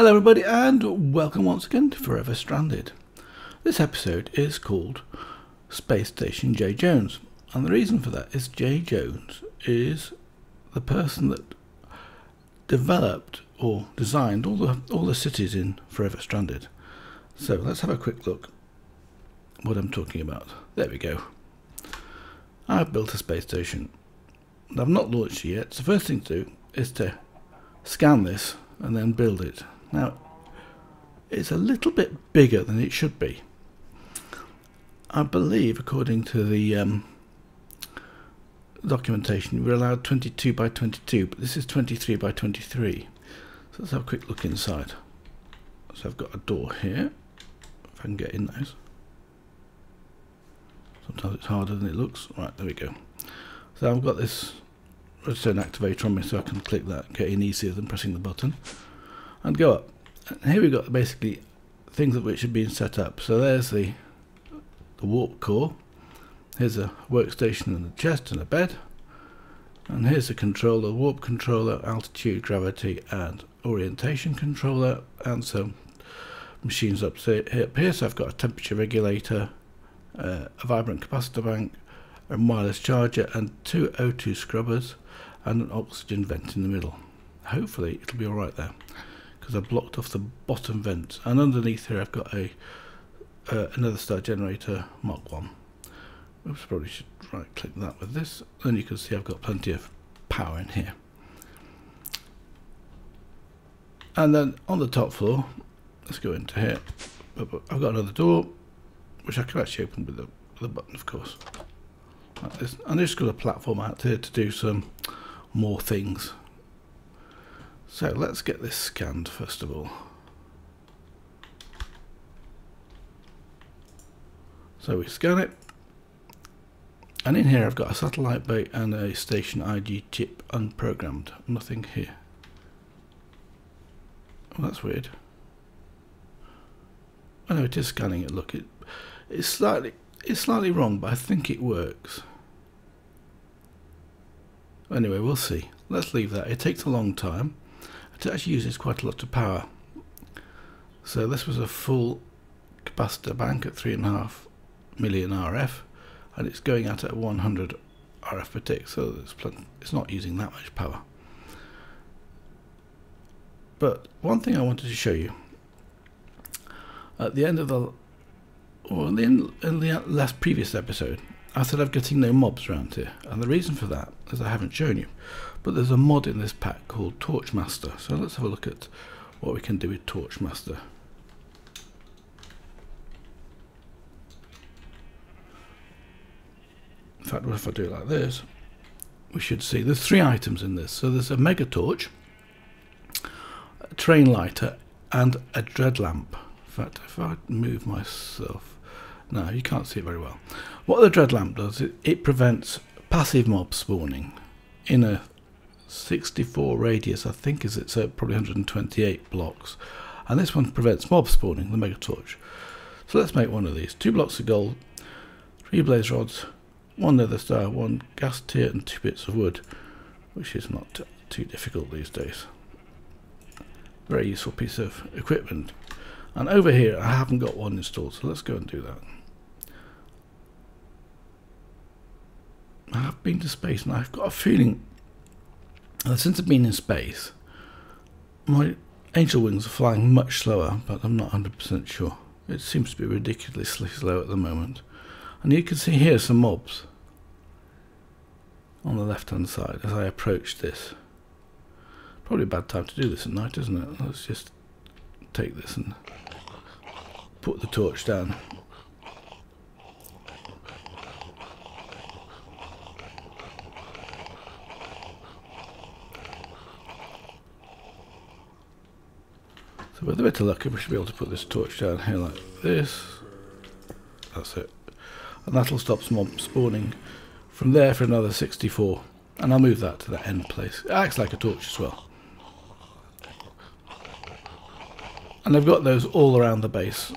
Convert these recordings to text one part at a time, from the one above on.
Hello, everybody, and welcome once again to Forever Stranded. This episode is called Space Station Jay Jones, and the reason for that is Jay Jones is the person that developed or designed all the all the cities in Forever Stranded. So let's have a quick look what I'm talking about. There we go. I've built a space station. I've not launched it yet. So the first thing to do is to scan this and then build it. Now, it's a little bit bigger than it should be. I believe, according to the um, documentation, we're allowed 22 by 22, but this is 23 by 23. So let's have a quick look inside. So I've got a door here, if I can get in those. Sometimes it's harder than it looks. Right, there we go. So I've got this redstone activator on me so I can click that, get in easier than pressing the button and go up. And here we've got basically things of which have been set up. So there's the, the warp core. Here's a workstation and a chest and a bed. And here's the controller, warp controller, altitude, gravity and orientation controller and some machines up here. So I've got a temperature regulator, uh, a vibrant capacitor bank, a wireless charger and two O2 scrubbers and an oxygen vent in the middle. Hopefully it'll be alright there because I blocked off the bottom vent. And underneath here I've got a uh, another star generator Mark 1 oops probably should right click that with this. Then you can see I've got plenty of power in here. And then on the top floor let's go into here. I've got another door which I can actually open with the, with the button of course. Like this. And just got a platform out here to do some more things so let's get this scanned first of all. So we scan it. And in here I've got a satellite bay and a station ID chip unprogrammed. Nothing here. Well, that's weird. I know it is scanning it. Look, it it's slightly it's slightly wrong, but I think it works. Anyway, we'll see. Let's leave that. It takes a long time it actually uses quite a lot of power. So this was a full capacitor bank at 3.5 million RF and it's going out at 100 RF per tick so it's, it's not using that much power. But one thing I wanted to show you at the end of the or in the, in the last previous episode I said I'm getting no mobs around here and the reason for that is I haven't shown you but there's a mod in this pack called Torchmaster. So let's have a look at what we can do with Torchmaster. In fact, if I do it like this, we should see there's three items in this. So there's a mega torch, a terrain lighter, and a dread lamp. In fact, if I move myself, no, you can't see it very well. What the dread lamp does, it, it prevents passive mob spawning in a 64 radius, I think is it's at probably 128 blocks. And this one prevents mob spawning, the mega torch. So let's make one of these. Two blocks of gold, three blaze rods, one nether star, one ghast tear, and two bits of wood, which is not too difficult these days. Very useful piece of equipment. And over here, I haven't got one installed, so let's go and do that. I have been to space, and I've got a feeling since I've been in space, my angel wings are flying much slower, but I'm not 100% sure. It seems to be ridiculously slow at the moment. And you can see here some mobs on the left hand side as I approach this. Probably a bad time to do this at night, isn't it? Let's just take this and put the torch down. So with a bit of luck, if we should be able to put this torch down here like this. That's it. And that'll stop spawning from there for another 64. And I'll move that to the end place. It acts like a torch as well. And I've got those all around the base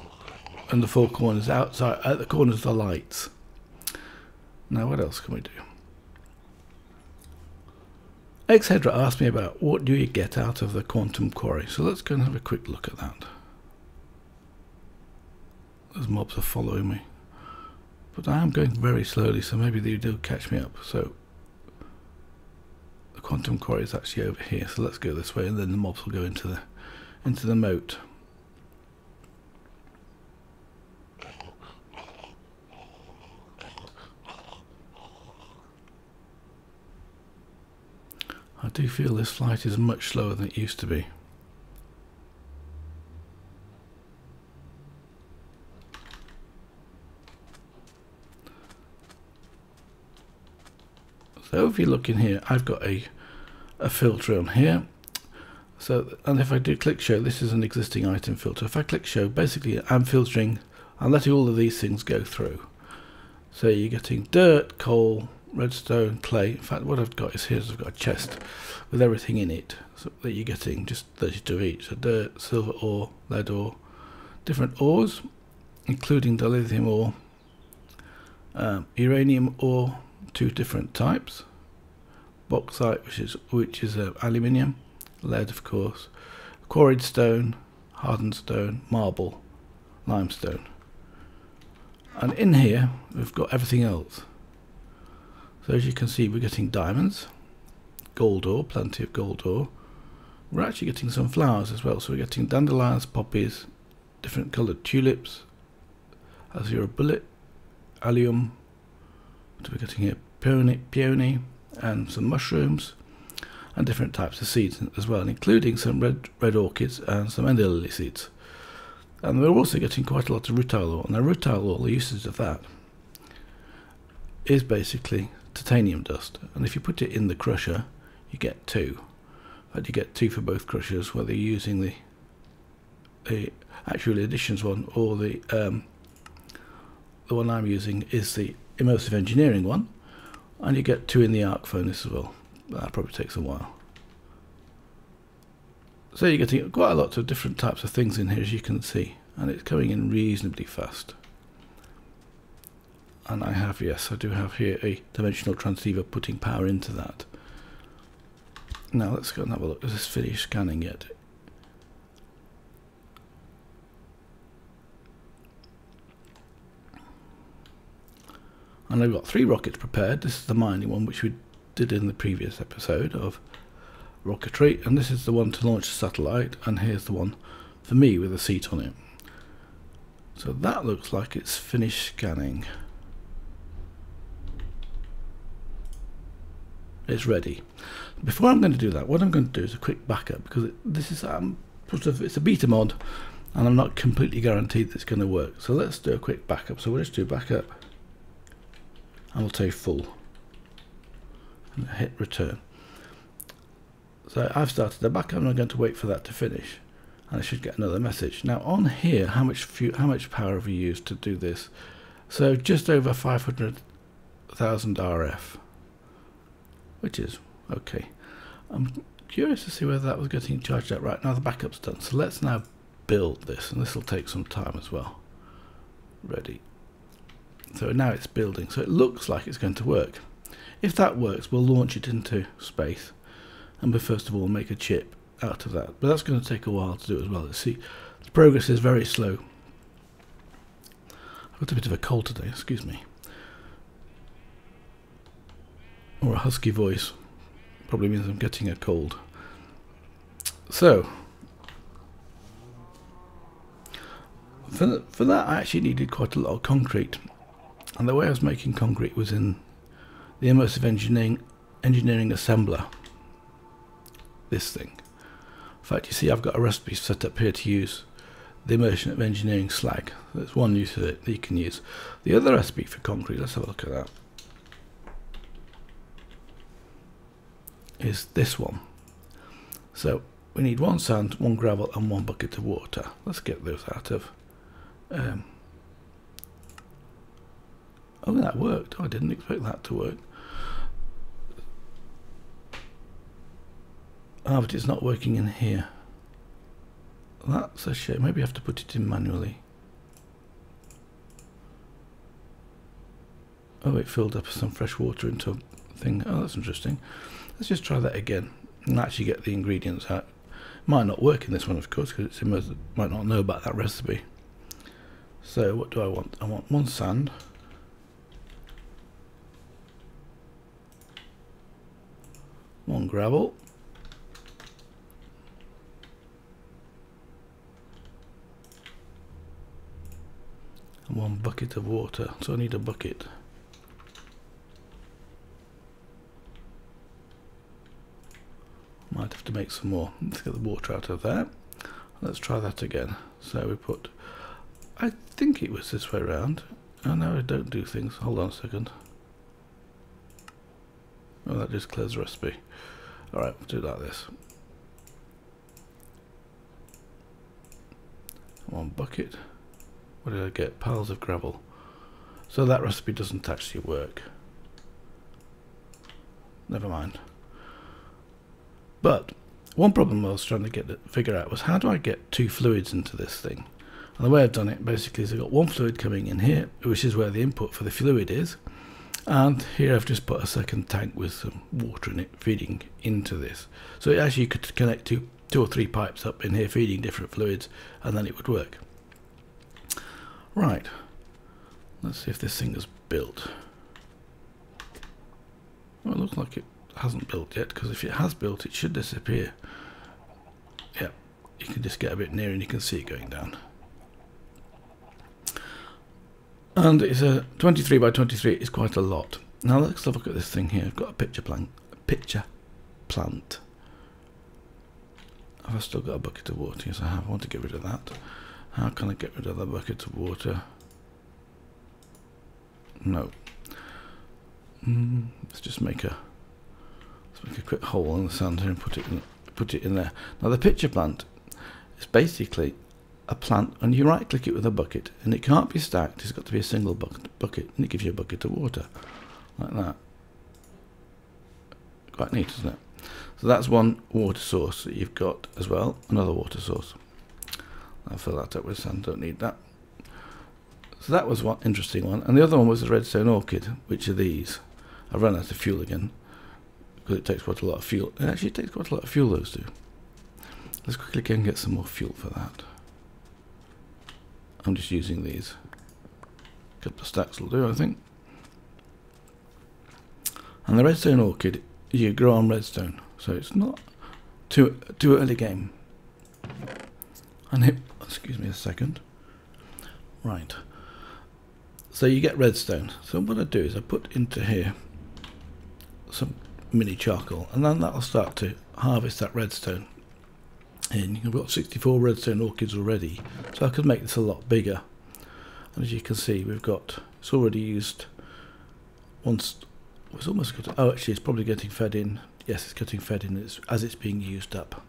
and the four corners outside at the corners of the lights. Now what else can we do? Xhedra asked me about what do you get out of the quantum quarry. So let's go and have a quick look at that. Those mobs are following me. But I am going very slowly, so maybe they do catch me up. So the quantum quarry is actually over here. So let's go this way, and then the mobs will go into the into the moat. I do feel this flight is much slower than it used to be. So if you look in here, I've got a, a filter on here. So, and if I do click show, this is an existing item filter. If I click show, basically I'm filtering, I'm letting all of these things go through. So you're getting dirt, coal, redstone, clay. In fact, what I've got is here I've got a chest with everything in it so that you're getting just 32 of each. So dirt, silver ore, lead ore, different ores, including dilithium ore, um, uranium ore, two different types, bauxite, which is which is uh, aluminium, lead, of course, quarried stone, hardened stone, marble, limestone. And in here, we've got everything else. So as you can see, we're getting diamonds, gold ore, plenty of gold ore. We're actually getting some flowers as well. So we're getting dandelions, poppies, different coloured tulips, azure bluet, allium, what are we getting here? Peony, peony and some mushrooms and different types of seeds as well, including some red red orchids and some ender seeds. And we're also getting quite a lot of rutile ore. Now rutile ore, the usage of that is basically titanium dust. And if you put it in the crusher, you get two. But you get two for both crushers, whether you're using the the Actually Additions one or the um, the one I'm using is the immersive engineering one, and you get two in the arc furnace as well. That probably takes a while. So you're getting quite a lot of different types of things in here, as you can see, and it's coming in reasonably fast. And I have, yes, I do have here a dimensional transceiver putting power into that. Now let's go and have a look. Is this finished scanning yet? and I've got three rockets prepared. This is the mining one, which we did in the previous episode of rocketry, and this is the one to launch the satellite, and here's the one for me with a seat on it. So that looks like it's finished scanning. It's ready. Before I'm going to do that, what I'm going to do is a quick backup because it, this is um, sort of it's a beta mod, and I'm not completely guaranteed that it's going to work. So let's do a quick backup. So we'll just do backup and we'll say full and hit return so I've started the backup and I'm not going to wait for that to finish and I should get another message now on here how much how much power have we used to do this so just over 500,000 RF which is okay I'm curious to see whether that was getting charged up right now the backup's done so let's now build this and this will take some time as well ready so now it's building. So it looks like it's going to work. If that works, we'll launch it into space. And we'll first of all make a chip out of that. But that's going to take a while to do as well. See, the progress is very slow. I've got a bit of a cold today, excuse me. Or a husky voice. Probably means I'm getting a cold. So, for, for that I actually needed quite a lot of concrete. And the way I was making concrete was in the immersive engineering engineering assembler. This thing. In fact you see I've got a recipe set up here to use the immersive engineering slag. That's one use of it that you can use. The other recipe for concrete let's have a look at that is this one so we need one sand one gravel and one bucket of water let's get those out of um, Oh, that worked. I didn't expect that to work. Ah, oh, but it's not working in here. That's a shame. Maybe I have to put it in manually. Oh, it filled up some fresh water into a thing. Oh, that's interesting. Let's just try that again and actually get the ingredients out. Might not work in this one, of course, because it's it might not know about that recipe. So what do I want? I want one sand. One gravel. And one bucket of water. So I need a bucket. Make some more. Let's get the water out of there. Let's try that again. So we put, I think it was this way around. Oh no, I don't do things. Hold on a second. Oh, that just clears the recipe. Alright, we'll do like this. One bucket. What did I get? Piles of gravel. So that recipe doesn't actually work. Never mind. But one problem I was trying to get to figure out was how do I get two fluids into this thing? And the way I've done it basically is I've got one fluid coming in here, which is where the input for the fluid is. And here I've just put a second tank with some water in it feeding into this. So it actually could connect two, two or three pipes up in here feeding different fluids and then it would work. Right, let's see if this thing is built. Well, it looks like it hasn't built yet because if it has built it should disappear. Yeah you can just get a bit near and you can see it going down. And it's a 23 by 23 is quite a lot. Now let's have a look at this thing here. I've got a picture plant a pitcher plant. Have I still got a bucket of water? Yes I have. I want to get rid of that. How can I get rid of the bucket of water? No. Mm, let's just make a make a quick hole in the sand here and put it in, put it in there. Now the pitcher plant is basically a plant and you right click it with a bucket and it can't be stacked, it's got to be a single bucket, bucket and it gives you a bucket of water like that. Quite neat isn't it? So that's one water source that you've got as well, another water source. I'll fill that up with sand, don't need that. So that was one interesting one. And the other one was the redstone orchid, which are these. I've run out of fuel again because it takes quite a lot of fuel. It actually takes quite a lot of fuel, those do. Let's quickly go and get some more fuel for that. I'm just using these. A couple of stacks will do, I think. And the redstone orchid, you grow on redstone, so it's not too too early game. And it, excuse me a second. Right. So you get redstone. So what I do is I put into here some mini charcoal and then that'll start to harvest that redstone and you've got 64 redstone orchids already so I could make this a lot bigger. And as you can see we've got it's already used once it's almost got oh actually it's probably getting fed in. Yes it's getting fed in as, as it's being used up.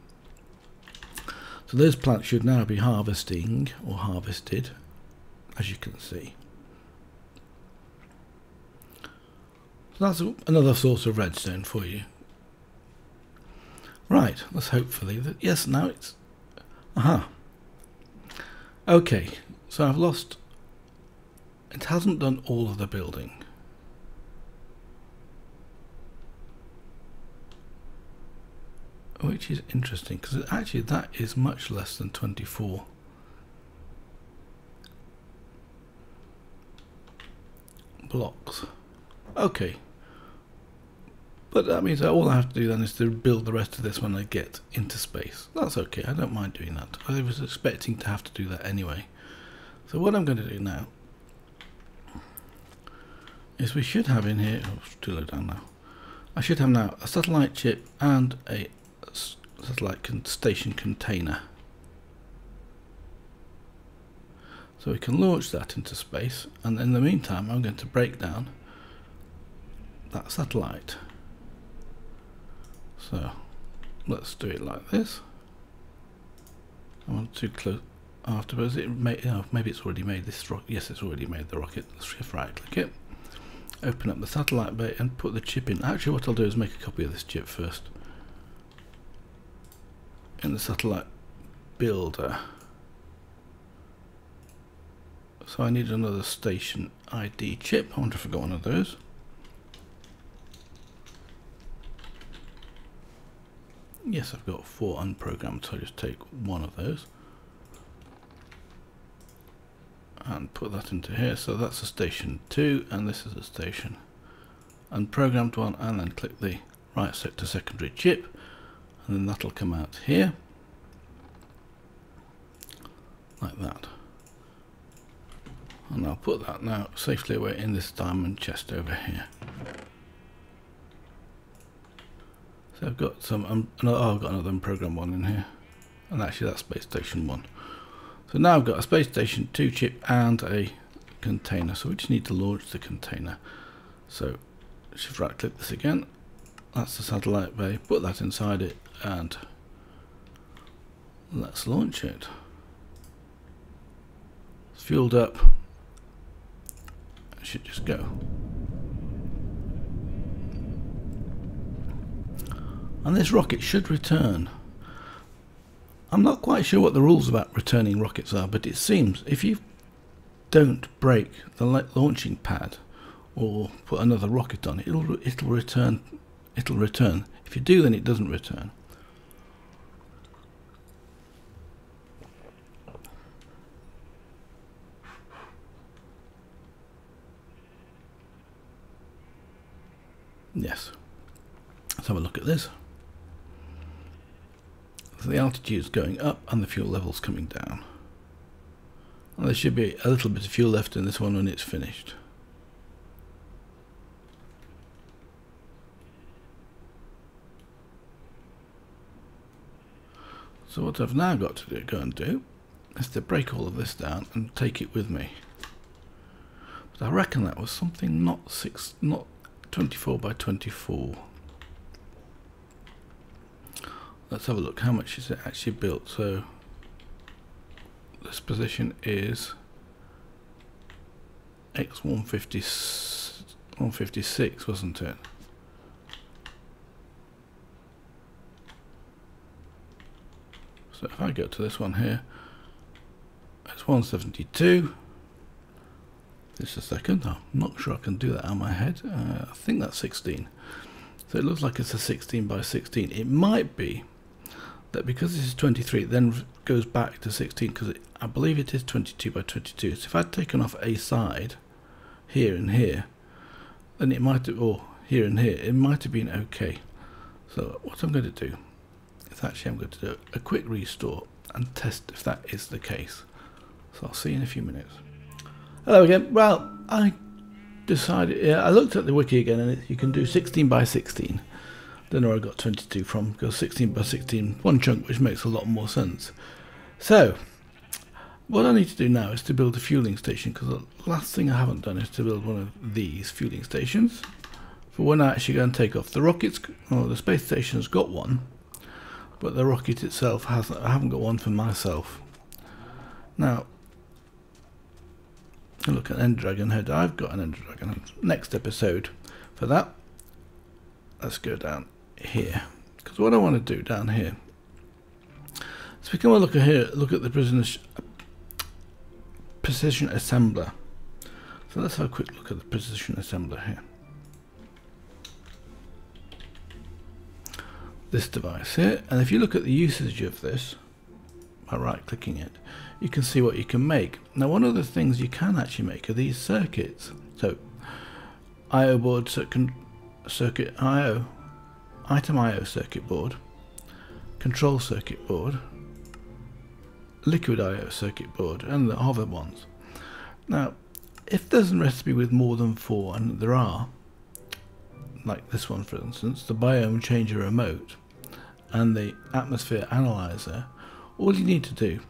So those plants should now be harvesting or harvested as you can see So that's another source of redstone for you. Right, let's hopefully that yes now it's aha. Okay, so I've lost it hasn't done all of the building. Which is interesting because actually that is much less than 24. blocks. Okay. But that means all I have to do then is to build the rest of this when I get into space. That's okay, I don't mind doing that. I was expecting to have to do that anyway. So what I'm going to do now is we should have in here, oh, too low down now. I should have now a satellite chip and a satellite con station container. So we can launch that into space and in the meantime I'm going to break down that satellite. So let's do it like this. I want to close afterwards. It may, oh, maybe it's already made this rocket. Yes, it's already made the rocket. Let's shift right click it. Open up the satellite bay and put the chip in. Actually, what I'll do is make a copy of this chip first. In the satellite builder. So I need another station ID chip. I wonder if I got one of those. Yes, I've got four unprogrammed, so I just take one of those and put that into here. So that's a station 2 and this is a station unprogrammed one and then click the right set to secondary chip and then that'll come out here like that. And I'll put that now safely away in this diamond chest over here. I've got some, um, another, oh, I've got another program one in here. And actually that's Space Station 1. So now I've got a Space Station 2 chip and a container. So we just need to launch the container. So shift right click this again. That's the satellite bay. Put that inside it and let's launch it. It's fueled up. It should just go. And this rocket should return. I'm not quite sure what the rules about returning rockets are, but it seems if you don't break the launching pad or put another rocket on it, it'll it'll return. It'll return. If you do, then it doesn't return. Yes. Let's have a look at this. So the altitude is going up and the fuel level is coming down. There should be a little bit of fuel left in this one when it's finished. So what I've now got to do, go and do is to break all of this down and take it with me. But I reckon that was something not six, not 24 by 24. Let's have a look. How much is it actually built? So this position is x150 156 wasn't it? So if I go to this one here it's 172 just a second. I'm not sure I can do that on my head. Uh, I think that's 16 so it looks like it's a 16 by 16 it might be that because this is 23 it then goes back to 16 because I believe it is 22 by 22 so if I'd taken off a side here and here then it might have or here and here it might have been okay. So what I'm going to do is actually I'm going to do a quick restore and test if that is the case. So I'll see you in a few minutes. Hello again. Well I decided yeah, I looked at the wiki again and you can do 16 by 16 know where I got 22 from because 16 by 16 one chunk which makes a lot more sense. So what I need to do now is to build a fueling station because the last thing I haven't done is to build one of these fueling stations. For when I actually go and take off the rockets well, the space station's got one but the rocket itself hasn't I haven't got one for myself. Now look at Ender Dragon head. I've got an Ender Dragon head. Next episode for that. Let's go down here. Because what I want to do down here is we and look at here look at the precision precision assembler. So let's have a quick look at the precision assembler here. This device here and if you look at the usage of this by right clicking it you can see what you can make. Now one of the things you can actually make are these circuits. So IO board circuit, circuit IO item IO circuit board, control circuit board, liquid IO circuit board, and the other ones. Now, if there's a recipe with more than four, and there are, like this one for instance, the biome changer remote and the atmosphere analyzer, all you need to do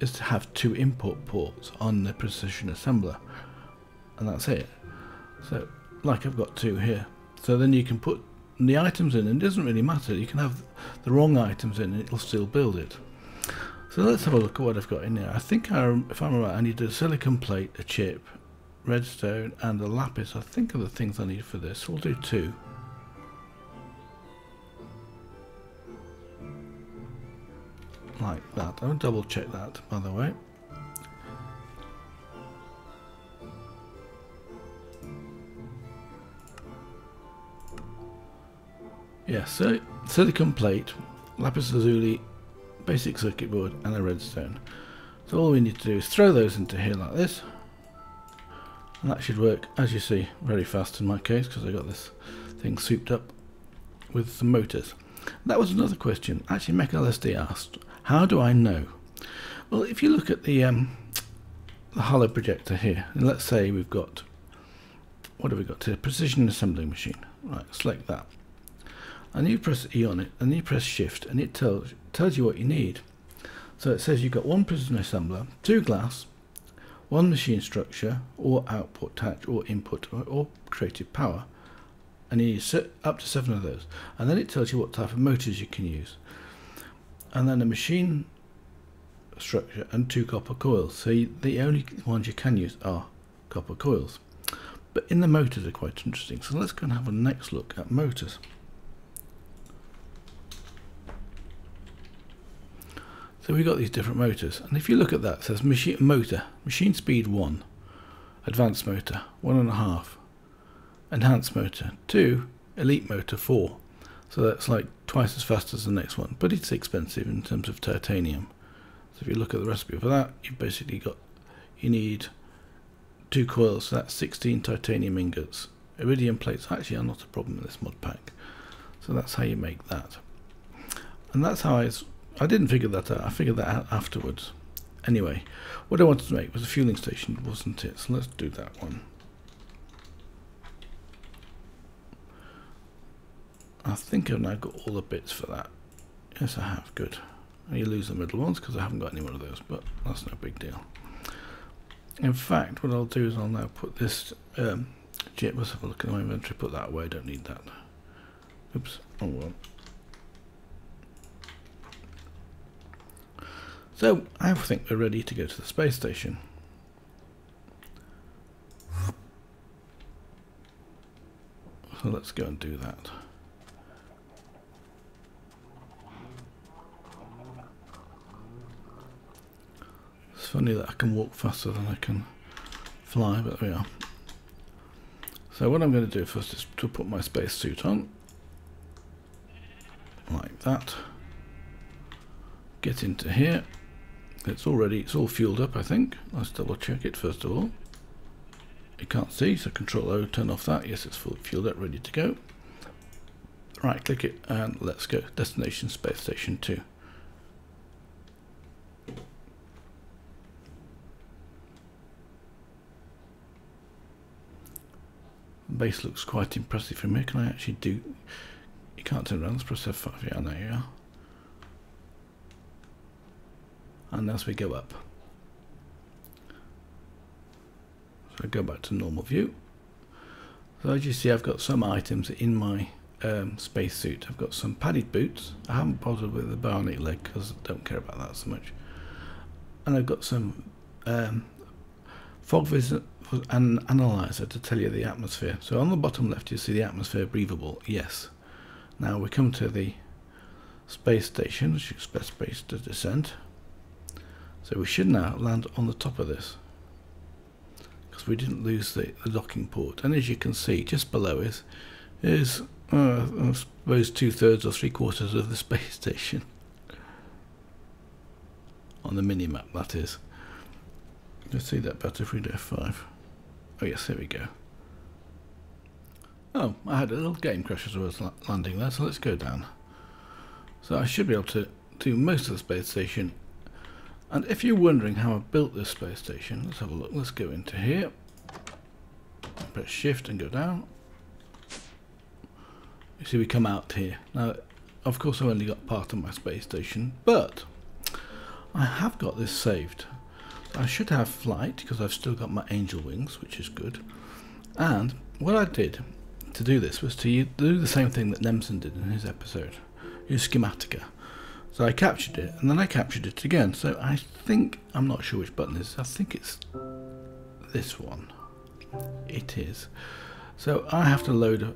is to have two input ports on the precision assembler, and that's it. So, like I've got two here. So then you can put the items in, and it doesn't really matter. You can have the wrong items in, and it'll still build it. So let's have a look at what I've got in here. I think, I, if I'm right, I need a silicon plate, a chip, redstone, and a lapis. I think are the things I need for this. We'll do two. Like that. I'll double check that, by the way. Yeah, so silicon plate lapis lazuli, basic circuit board, and a redstone. So all we need to do is throw those into here like this. And that should work, as you see, very fast in my case, because I got this thing souped up with some motors. That was another question. Actually, MechLSD asked, how do I know? Well, if you look at the, um, the Holo projector here, and let's say we've got, what have we got here? Precision assembling machine. Right, select that. And you press E on it, and you press Shift, and it tells, tells you what you need. So it says you've got one precision assembler, two glass, one machine structure, or output touch, or input, or, or creative power. And you set up to seven of those. And then it tells you what type of motors you can use. And then a machine structure and two copper coils. So you, the only ones you can use are copper coils. But in the motors are quite interesting. So let's go and have a next look at motors. So we've got these different motors, and if you look at that, it says machine motor, machine speed one, advanced motor one and a half, enhanced motor two, elite motor four. So that's like twice as fast as the next one, but it's expensive in terms of titanium. So if you look at the recipe for that, you've basically got you need two coils, so that's 16 titanium ingots. Iridium plates actually are not a problem in this mod pack. So that's how you make that. And that's how I I didn't figure that out. I figured that out afterwards. Anyway, what I wanted to make was a fueling station, wasn't it? So let's do that one. I think I've now got all the bits for that. Yes, I have. Good. You lose the middle ones because I haven't got any more of those, but that's no big deal. In fact, what I'll do is I'll now put this um. Let's have a look at my inventory. Put that away. I don't need that. Oops. Oh well. So I think we're ready to go to the space station. So let's go and do that. It's funny that I can walk faster than I can fly, but there we are. So what I'm going to do first is to put my space suit on, like that. Get into here. It's already, it's all fueled up I think. Let's double check it first of all. You can't see, so Control O, turn off that. Yes, it's full fueled up, ready to go. Right, click it and let's go. Destination Space Station 2. Base looks quite impressive from here. Can I actually do... You can't turn around, let's press F5. Yeah, there you are. And as we go up. So I go back to normal view. So as you see I've got some items in my um, spacesuit. I've got some padded boots. I haven't bothered with the bionic leg because I don't care about that so much. And I've got some um, fog vision and analyzer to tell you the atmosphere. So on the bottom left you see the atmosphere breathable. Yes. Now we come to the space station, which is best space to descent. So we should now land on the top of this because we didn't lose the, the docking port. And as you can see, just below us is, uh, I suppose, two-thirds or three-quarters of the space station. On the mini-map, that is. Let's see that better if we do F5. Oh yes, there we go. Oh, I had a little game crash as I was landing there, so let's go down. So I should be able to do most of the space station and if you're wondering how I built this space station, let's have a look. Let's go into here. Press shift and go down. You see we come out here. Now, of course I've only got part of my space station, but I have got this saved. I should have flight because I've still got my angel wings, which is good. And what I did to do this was to do the same thing that Nemson did in his episode. Use Schematica. So I captured it, and then I captured it again. So I think, I'm not sure which button is. I think it's this one. It is. So I have to load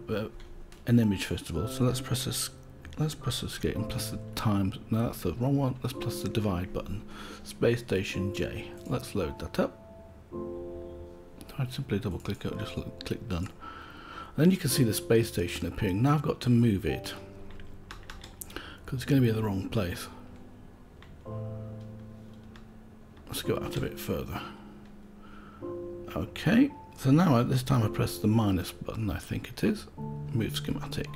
an image first of all. So let's press this. Let's press escape and plus the times. No, that's the wrong one. Let's plus the divide button. Space Station J. Let's load that up. I'd simply double click it, just click done. And then you can see the space station appearing. Now I've got to move it Because it's going to be in the wrong place. Let's go out a bit further. Okay, so now at this time I press the minus button, I think it is. Move schematic.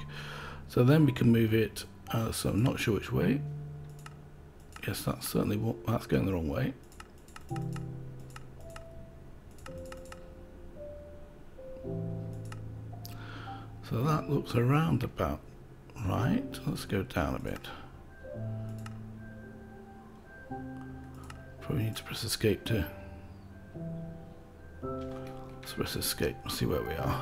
So then we can move it, uh, so I'm not sure which way. Yes, that's certainly, what, that's going the wrong way. So that looks around about right. Let's go down a bit. Probably need to press escape too. Let's press escape and see where we are.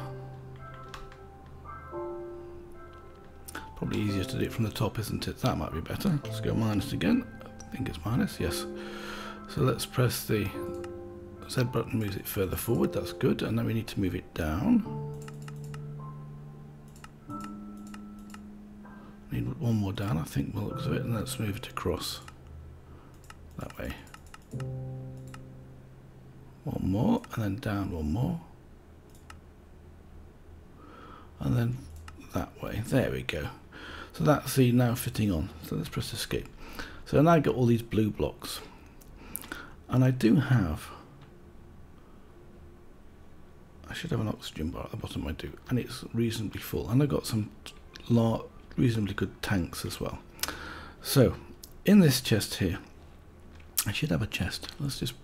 Probably easier to do it from the top, isn't it? That might be better. Let's go minus again. I think it's minus, yes. So let's press the Z button, moves it further forward, that's good. And then we need to move it down. More down, I think, by looks of it, and let's move it across that way. One more, and then down one more. And then that way. There we go. So that's the now fitting on. So let's press escape. So now I've got all these blue blocks. And I do have I should have an oxygen bar at the bottom I do and it's reasonably full and I've got some reasonably good tanks as well so in this chest here I should have a chest let's just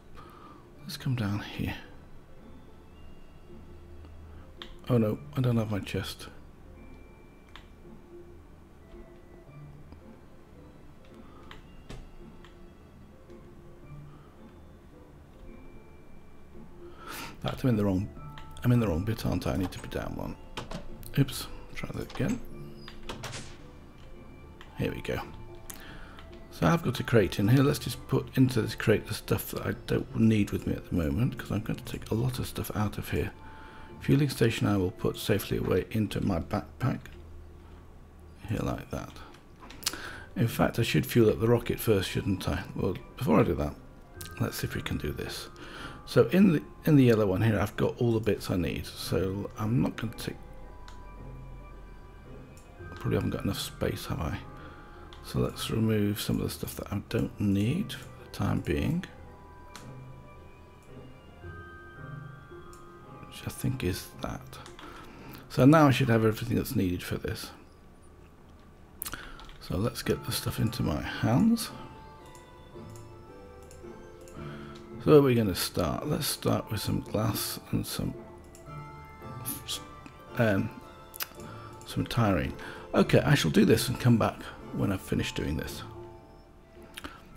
let's come down here oh no I don't have my chest I'm in the wrong I'm in the wrong bit, aren't I? I need to be down one. Oops, try that again. Here we go. So I've got a crate in here. Let's just put into this crate the stuff that I don't need with me at the moment because I'm going to take a lot of stuff out of here. Fueling station I will put safely away into my backpack. Here like that. In fact, I should fuel up the rocket first, shouldn't I? Well, before I do that, let's see if we can do this. So in the in the yellow one here, I've got all the bits I need. So I'm not going to take. I probably haven't got enough space, have I? So let's remove some of the stuff that I don't need for the time being. Which I think is that. So now I should have everything that's needed for this. So let's get the stuff into my hands. So where are we going to start? Let's start with some glass and some um, some tiring. Okay, I shall do this and come back when I've finished doing this.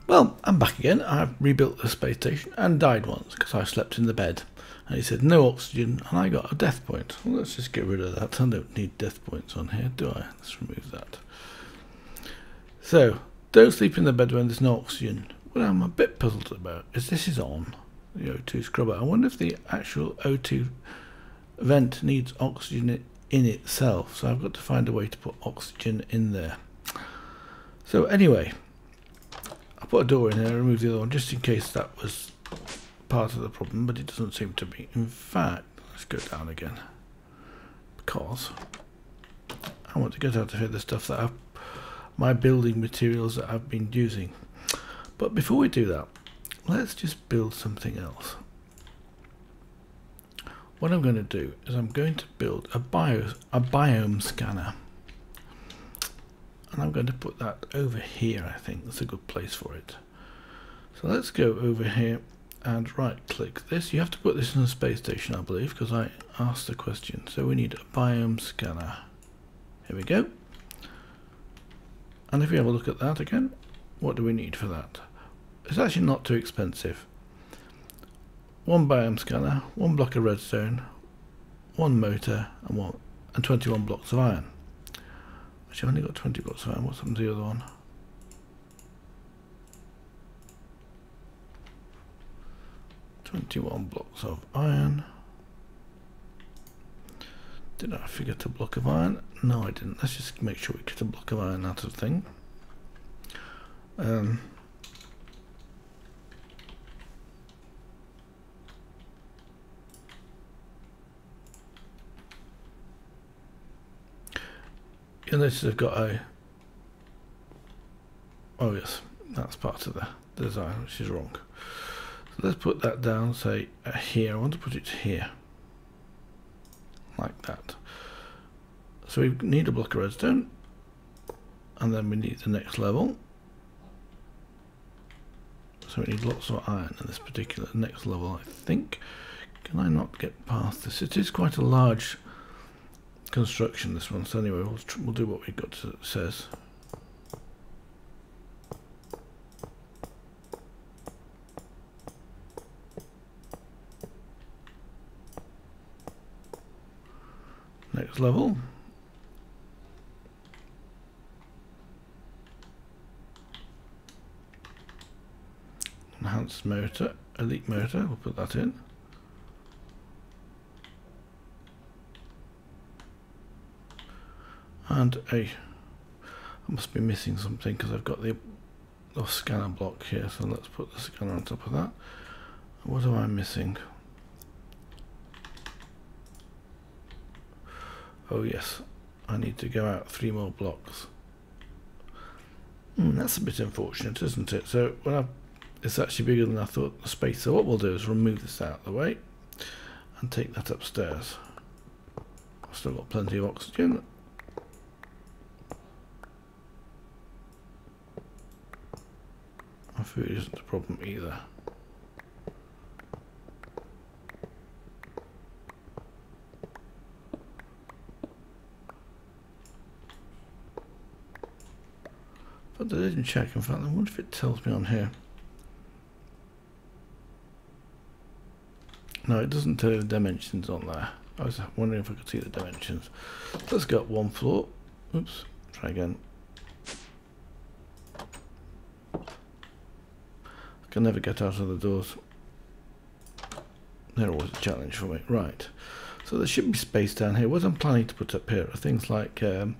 Well, I'm back again. I've rebuilt the space station and died once because I slept in the bed. And he said no oxygen and I got a death point. Well, let's just get rid of that. I don't need death points on here, do I? Let's remove that. So, don't sleep in the bed when there's no oxygen what I'm a bit puzzled about is this is on the O2 scrubber. I wonder if the actual O2 vent needs oxygen in itself. So I've got to find a way to put oxygen in there. So anyway, I put a door in there, and remove the other one just in case that was part of the problem, but it doesn't seem to be. In fact, let's go down again because I want to get out of here the stuff that I've, my building materials that I've been using. But before we do that, let's just build something else. What I'm going to do is I'm going to build a bio a biome scanner. And I'm going to put that over here, I think. That's a good place for it. So let's go over here and right click this. You have to put this in a space station, I believe, because I asked the question. So we need a biome scanner. Here we go. And if we have a look at that again, what do we need for that? It's actually not too expensive. One biome scanner, one block of redstone, one motor, and one and 21 blocks of iron. Which I've only got 20 blocks of iron. What's happened to the other one? Twenty-one blocks of iron. Did I forget a block of iron? No, I didn't. Let's just make sure we get a block of iron out of the thing. Um, notice I've got a Oh yes, that's part of the design, which is wrong. So let's put that down, say uh, here. I want to put it here, like that. So we need a block of redstone, and then we need the next level. So we need lots of iron in this particular next level, I think. Can I not get past this? It is quite a large construction, this one. So anyway, we'll, we'll do what we got to, says. Next level. Enhanced motor, elite motor, we'll put that in. And a, I must be missing something because I've got the, the scanner block here, so let's put the scanner on top of that. What am I missing? Oh yes, I need to go out three more blocks. Mm, that's a bit unfortunate, isn't it? So when I, it's actually bigger than I thought the space. So what we'll do is remove this out of the way and take that upstairs. I've still got plenty of oxygen. My food isn't a problem either. But I didn't check. In fact, I wonder if it tells me on here. No, it doesn't tell you the dimensions on there. I was wondering if I could see the dimensions. Let's go up one floor. Oops. Try again. Can never get out of the doors. They're always a challenge for me. Right. So there should be space down here. What I'm planning to put up here are things like um,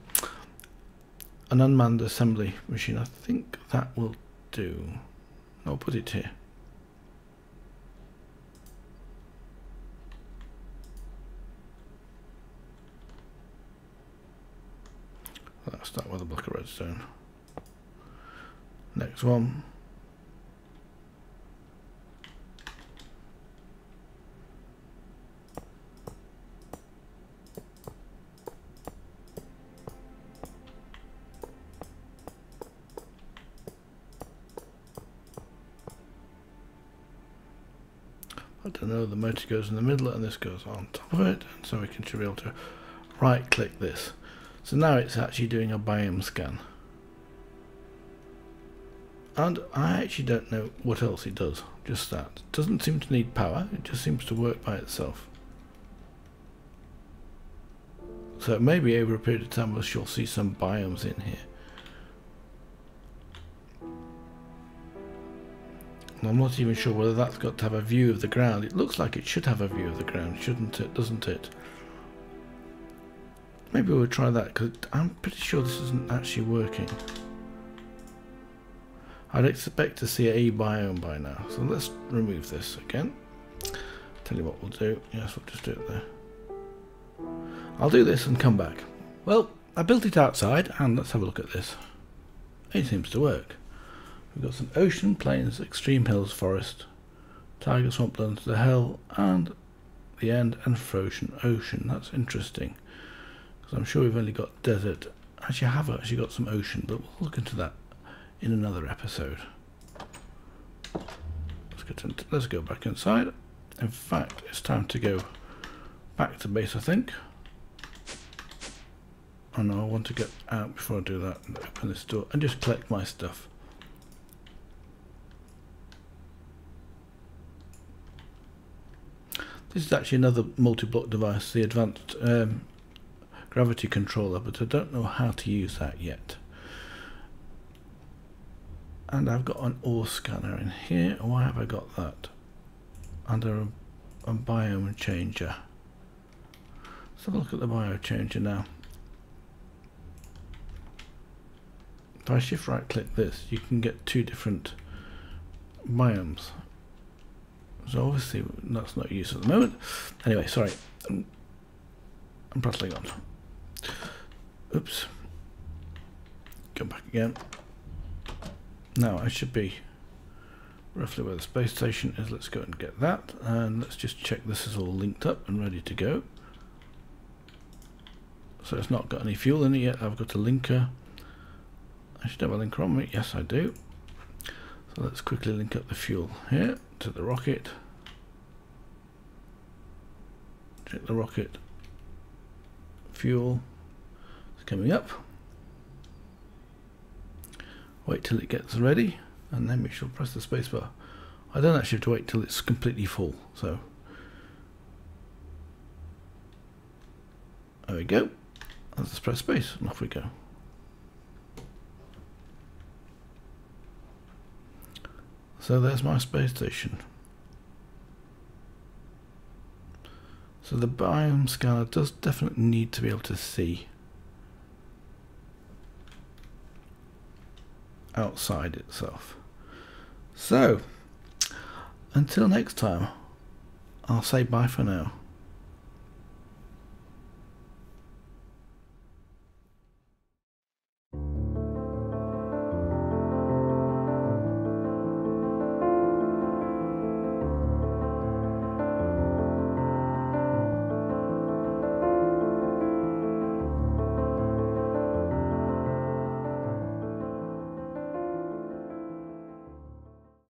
an unmanned assembly machine. I think that will do. I'll put it here. Let's start with a block of redstone. Next one. I don't know, the motor goes in the middle and this goes on top of it, and so we can be able to right click this. So now it's actually doing a biome scan. And I actually don't know what else it does, just that. It doesn't seem to need power, it just seems to work by itself. So maybe over a period of time we shall see some biomes in here. I'm not even sure whether that's got to have a view of the ground. It looks like it should have a view of the ground, shouldn't it? Doesn't it? Maybe we'll try that because I'm pretty sure this isn't actually working. I'd expect to see a biome by now. So let's remove this again. Tell you what we'll do. Yes, we'll just do it there. I'll do this and come back. Well, I built it outside and let's have a look at this. It seems to work. We've got some ocean, plains, extreme hills, forest, taiga swamplands, the hell, and the end, and frozen ocean. That's interesting. Because I'm sure we've only got desert. Actually, I have actually got some ocean, but we'll look into that in another episode. Let's, get into, let's go back inside. In fact, it's time to go back to base, I think. Oh no, I want to get out before I do that and open this door and just collect my stuff. This is actually another multi-block device, the advanced um, gravity controller, but I don't know how to use that yet. And I've got an ore scanner in here. Why have I got that? Under a, a biome changer. Let's have a look at the biome changer now. If I shift right click this, you can get two different biomes. So obviously that's not used at the moment. Anyway, sorry. I'm, I'm on. Oops. Go back again. Now I should be roughly where the space station is. Let's go and get that and let's just check this is all linked up and ready to go. So it's not got any fuel in it yet. I've got a linker. I should have a linker on me. Yes, I do. So let's quickly link up the fuel here to the rocket. Check the rocket. Fuel is coming up. Wait till it gets ready and then we shall press the spacebar. I don't actually have to wait till it's completely full. So there we go. Let's press space and off we go. So there's my space station. So the biome scanner does definitely need to be able to see outside itself. So, until next time, I'll say bye for now.